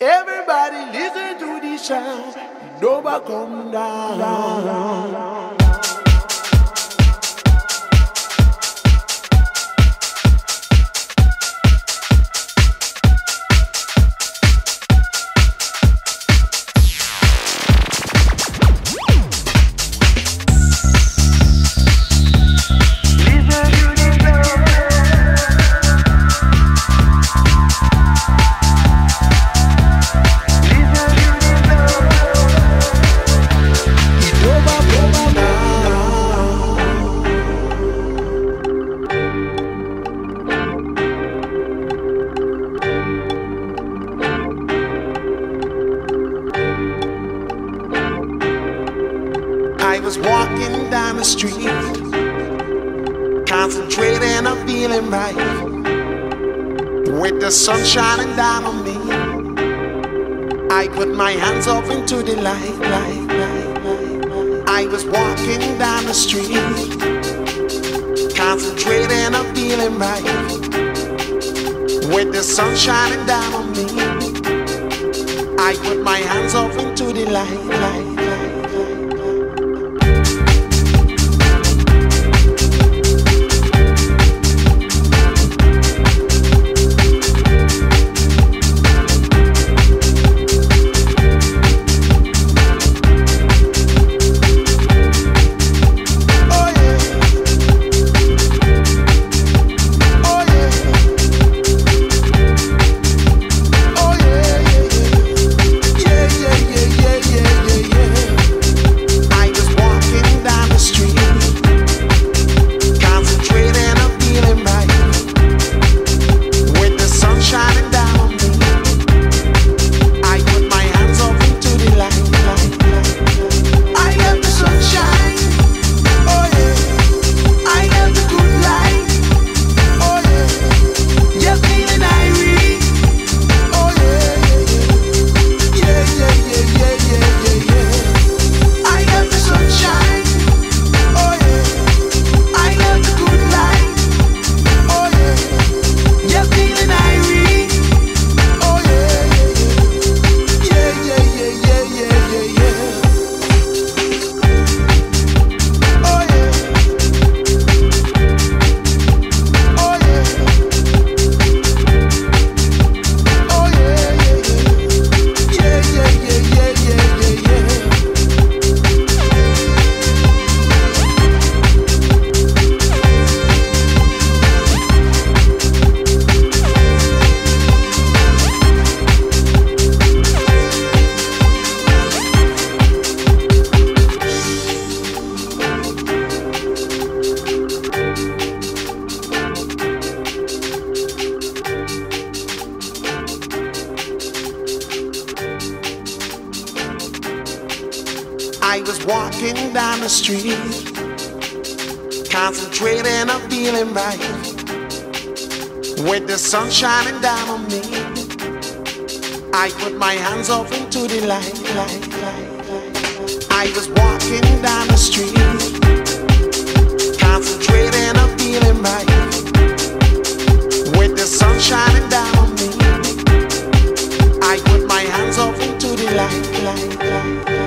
Everybody listen to the sound. Nobody come down. I was walking down the street, concentrating on feeling right, with the sun shining down on me. I put my hands up into the light, light, light, light. I was walking down the street, concentrating on feeling right, with the sun shining down on me. I put my hands up into the light, light, I was walking down the street, concentrating on feeling right, with the sun shining down on me. I put my hands up into the light, light, light, light. I was walking down the street, concentrating on feeling right, with the sun shining down on me. I put my hands up into the light, light, light,